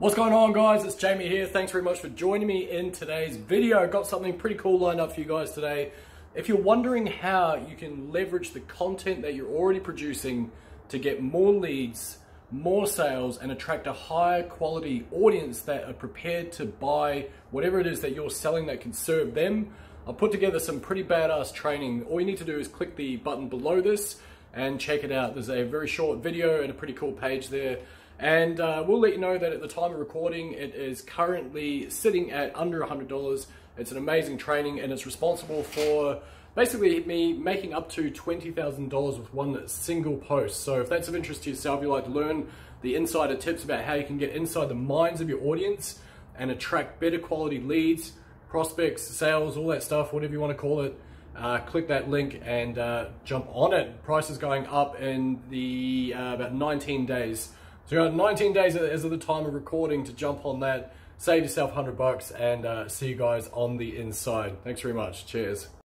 What's going on guys? It's Jamie here. Thanks very much for joining me in today's video. Got something pretty cool lined up for you guys today. If you're wondering how you can leverage the content that you're already producing to get more leads, more sales, and attract a higher quality audience that are prepared to buy whatever it is that you're selling that can serve them, I've put together some pretty badass training. All you need to do is click the button below this and check it out. There's a very short video and a pretty cool page there. And uh, we'll let you know that at the time of recording, it is currently sitting at under $100. It's an amazing training and it's responsible for basically me making up to $20,000 with one single post. So if that's of interest to yourself, you'd like to learn the insider tips about how you can get inside the minds of your audience and attract better quality leads, prospects, sales, all that stuff, whatever you want to call it, uh, click that link and uh, jump on it. Price is going up in the uh, about 19 days. So you got 19 days as of the time of recording to jump on that, save yourself 100 bucks, and uh, see you guys on the inside. Thanks very much. Cheers.